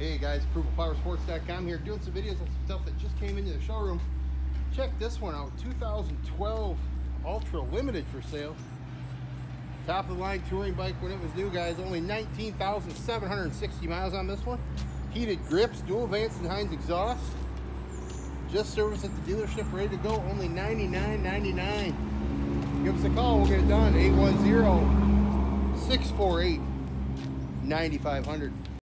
Hey guys, ApprovalPowerSports.com here doing some videos on some stuff that just came into the showroom. Check this one out, 2012 Ultra Limited for sale. Top of the line touring bike when it was new guys, only 19,760 miles on this one. Heated grips, dual Vance and Hines exhaust. Just serviced at the dealership, ready to go, only ninety nine ninety nine. Give us a call, we'll get it done, 810 648 9500.